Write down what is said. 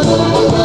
Oh,